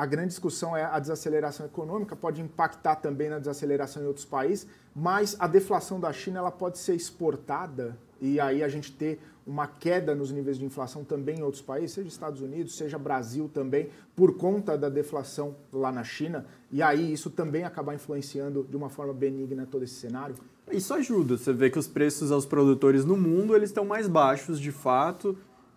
a, grande discussão é a desaceleração econômica, pode impactar também na desaceleração em outros países, mas a deflação da China ela pode ser exportada e aí a gente ter uma queda nos níveis de inflação também em outros países, seja Estados Unidos, seja Brasil também, por conta da deflação lá na China, e aí isso também acabar influenciando de uma forma benigna todo esse cenário? Isso ajuda, você vê que os preços aos produtores no mundo eles estão mais baixos de fato,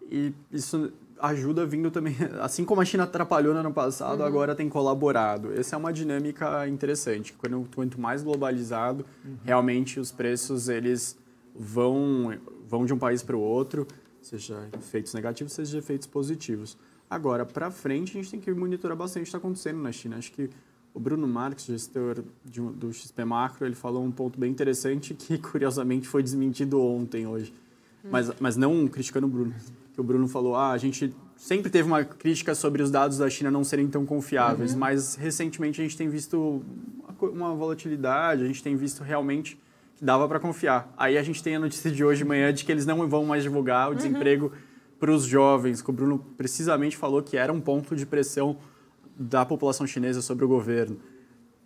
e isso ajuda vindo também, assim como a China atrapalhou no ano passado, uhum. agora tem colaborado. Essa é uma dinâmica interessante. Quando, quanto mais globalizado, uhum. realmente os preços eles vão, vão de um país para o outro, seja efeitos negativos, seja efeitos positivos. Agora, para frente, a gente tem que monitorar bastante o que está acontecendo na China. Acho que o Bruno Marques, gestor de, do XP Macro, ele falou um ponto bem interessante que, curiosamente, foi desmentido ontem, hoje. Mas, mas não criticando o Bruno. Que o Bruno falou, ah, a gente sempre teve uma crítica sobre os dados da China não serem tão confiáveis, uhum. mas recentemente a gente tem visto uma volatilidade, a gente tem visto realmente que dava para confiar. Aí a gente tem a notícia de hoje de manhã de que eles não vão mais divulgar o uhum. desemprego para os jovens, que o Bruno precisamente falou que era um ponto de pressão da população chinesa sobre o governo.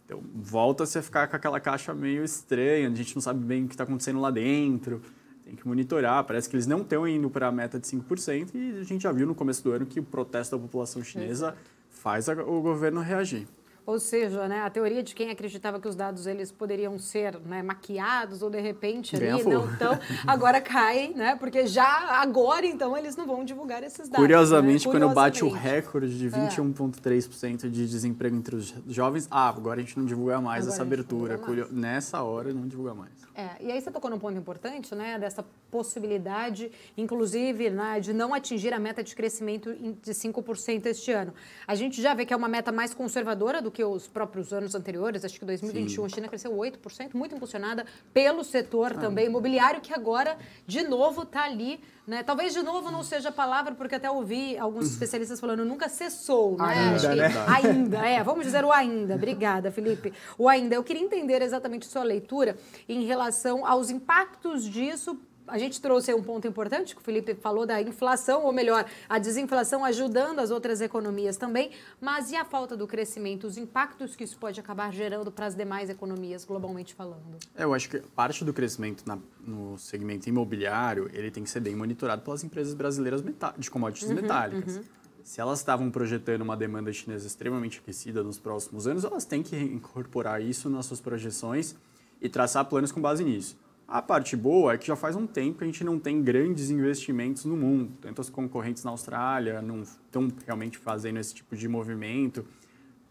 Então, volta-se a ficar com aquela caixa meio estranha, a gente não sabe bem o que está acontecendo lá dentro, tem que monitorar. Parece que eles não estão indo para a meta de 5% e a gente já viu no começo do ano que o protesto da população chinesa faz o governo reagir. Ou seja, né, a teoria de quem acreditava que os dados eles poderiam ser né, maquiados ou de repente ali não tão, agora cai, né? Porque já agora então eles não vão divulgar esses dados. Curiosamente, né? quando bate o recorde de 21,3% é. de desemprego entre os jovens, ah, agora a gente não divulga mais agora essa abertura. Mais. Nessa hora não divulga mais. É, e aí você tocou num ponto importante, né, dessa possibilidade, inclusive, né, de não atingir a meta de crescimento de 5% este ano. A gente já vê que é uma meta mais conservadora do que os próprios anos anteriores, acho que 2021 Sim. a China cresceu 8%, muito impulsionada pelo setor ah. também imobiliário, que agora, de novo, está ali. Né? Talvez de novo não seja a palavra, porque até ouvi alguns especialistas falando nunca cessou. Né? Ainda, né? Ainda, é. Vamos dizer o ainda. Obrigada, Felipe. O ainda. Eu queria entender exatamente sua leitura em relação aos impactos disso a gente trouxe um ponto importante que o Felipe falou da inflação, ou melhor, a desinflação ajudando as outras economias também, mas e a falta do crescimento, os impactos que isso pode acabar gerando para as demais economias, globalmente falando? É, eu acho que parte do crescimento na, no segmento imobiliário, ele tem que ser bem monitorado pelas empresas brasileiras de commodities uhum, metálicas. Uhum. Se elas estavam projetando uma demanda chinesa extremamente aquecida nos próximos anos, elas têm que incorporar isso nas suas projeções e traçar planos com base nisso. A parte boa é que já faz um tempo que a gente não tem grandes investimentos no mundo. Tanto concorrentes na Austrália não estão realmente fazendo esse tipo de movimento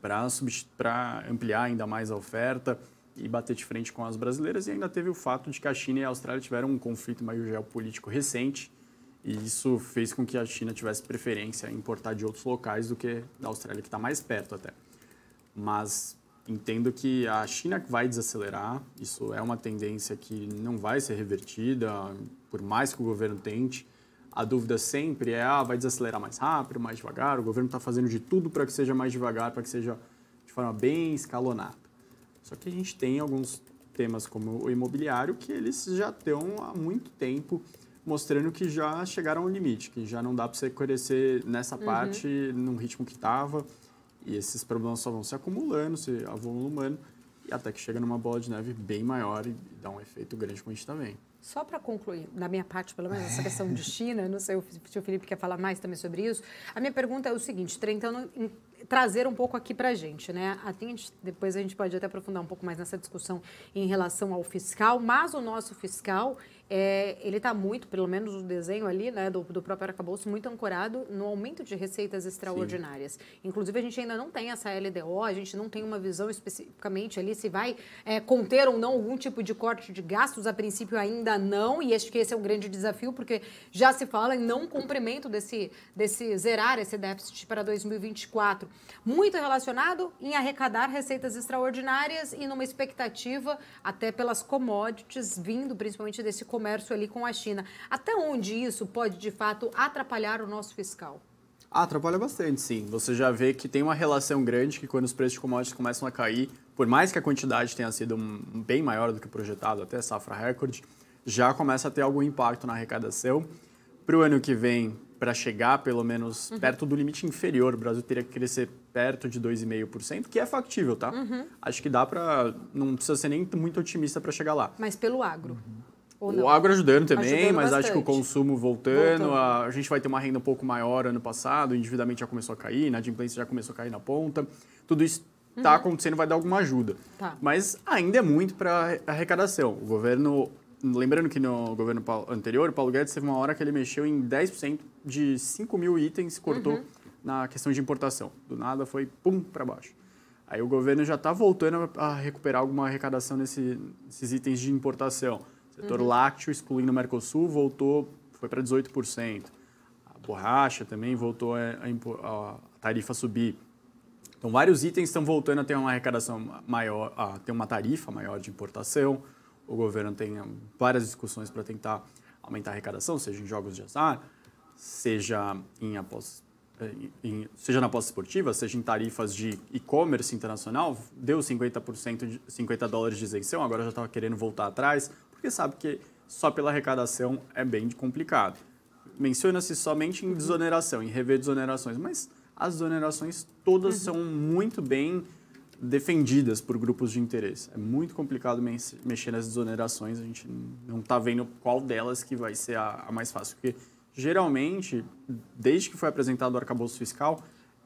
para ampliar ainda mais a oferta e bater de frente com as brasileiras. E ainda teve o fato de que a China e a Austrália tiveram um conflito meio geopolítico recente. E isso fez com que a China tivesse preferência em importar de outros locais do que da Austrália, que está mais perto até. Mas Entendo que a China vai desacelerar, isso é uma tendência que não vai ser revertida, por mais que o governo tente. A dúvida sempre é, ah, vai desacelerar mais rápido, mais devagar, o governo está fazendo de tudo para que seja mais devagar, para que seja de forma bem escalonada. Só que a gente tem alguns temas como o imobiliário que eles já estão há muito tempo mostrando que já chegaram ao limite, que já não dá para você crescer nessa uhum. parte no ritmo que estava. E esses problemas só vão se acumulando, se avolumando, e até que chega numa bola de neve bem maior e dá um efeito grande como a gente está vendo. Só para concluir, da minha parte, pelo menos, essa questão de China, não sei se o Felipe quer falar mais também sobre isso. A minha pergunta é o seguinte, tentando trazer um pouco aqui para a gente, né? A gente, depois a gente pode até aprofundar um pouco mais nessa discussão em relação ao fiscal, mas o nosso fiscal, é, ele está muito, pelo menos o desenho ali, né, do, do próprio arcabouço, muito ancorado no aumento de receitas extraordinárias. Sim. Inclusive, a gente ainda não tem essa LDO, a gente não tem uma visão especificamente ali se vai é, conter ou não algum tipo de corte de gastos, a princípio ainda não, e acho que esse é um grande desafio, porque já se fala em não cumprimento desse, desse zerar esse déficit para 2024. Muito relacionado em arrecadar receitas extraordinárias e numa expectativa, até pelas commodities, vindo principalmente desse comércio ali com a China. Até onde isso pode, de fato, atrapalhar o nosso fiscal? Ah, atrapalha bastante, sim. Você já vê que tem uma relação grande que quando os preços de commodities começam a cair, por mais que a quantidade tenha sido bem maior do que projetado, até safra recorde, já começa a ter algum impacto na arrecadação. Para o ano que vem, para chegar pelo menos uhum. perto do limite inferior, o Brasil teria que crescer perto de 2,5%, que é factível, tá? Uhum. Acho que dá para. Não precisa ser nem muito otimista para chegar lá. Mas pelo agro. Uhum. O agro ajudando também, ajudando mas bastante. acho que o consumo voltando, voltando. A, a, gente vai ter uma renda um pouco maior ano passado, o endividamento já começou a cair, a adimplência já começou a cair na ponta. Tudo isso está uhum. acontecendo, vai dar alguma ajuda. Tá. Mas ainda é muito para arrecadação. O governo lembrando que no governo anterior, o Paulo Guedes teve uma hora que ele mexeu em 10% de 5 mil itens, cortou uhum. na questão de importação. Do nada foi pum para baixo. Aí o governo já está voltando a recuperar alguma arrecadação nesse, nesses itens de importação. Setor uhum. lácteo, excluindo o Mercosul, voltou, foi para 18%. A borracha também voltou a, a, a tarifa subir. Então, vários itens estão voltando a ter uma arrecadação maior, a ter uma tarifa maior de importação o governo tem várias discussões para tentar aumentar a arrecadação, seja em jogos de azar, seja em apostas, eh, em, seja na aposta esportiva, seja em tarifas de e-commerce internacional, deu 50%, de, 50 dólares de isenção, agora já estava querendo voltar atrás, porque sabe que só pela arrecadação é bem complicado. Menciona-se somente em desoneração, em rever desonerações, mas as desonerações todas uhum. são muito bem defendidas por grupos de interesse. É muito complicado mexer nas desonerações, a gente não está vendo qual delas que vai ser a, a, mais fácil, porque geralmente, desde que foi apresentado o arcabouço fiscal,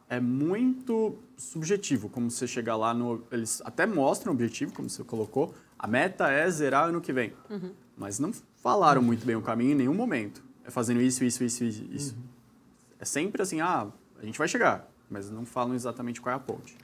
é muito subjetivo como você chegar lá no... Eles até mostram o objetivo, como você colocou, a meta é zerar ano que vem, uhum. mas não falaram muito bem o caminho em nenhum momento. É fazendo isso, isso, isso, isso. Uhum. É sempre assim, ah, a gente vai chegar, mas não falam exatamente qual é a ponte.